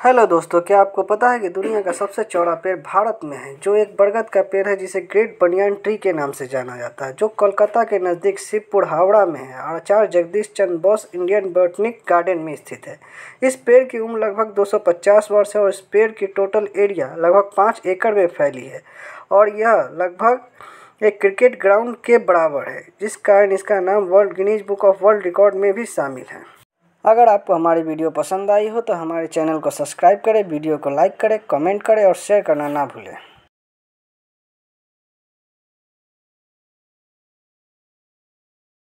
Hello दोस्तों, क्या आपको पता है कि दुनिया का सबसे चौड़ा पेड़ भारत में है, जो एक बरगद का पेड़ है जिसे ग्रेट बनियान ट्री के नाम से जाना जाता है, जो कोलकाता के नज़दीक शिवपुर, हावड़ा में है, और Acharya Jagadish Chandra Bose Indian botanic garden में स्थित है। इस पेड़ की उम्र लगभग 250 वर्ष है और इस पेड़ की टोटल एरिया लगभग पाँच एकड़ में फैली है, और यह लगभग एक क्रिकेट ग्राउंड के बराबर है, जिस कारण इसका नाम world Guinness book of world record में भी शामिल है। अगर आपको हमारी वीडियो पसंद आई हो तो हमारे चैनल को सब्सक्राइब करें, वीडियो को लाइक करें, कमेंट करें और शेयर करना ना भूलें।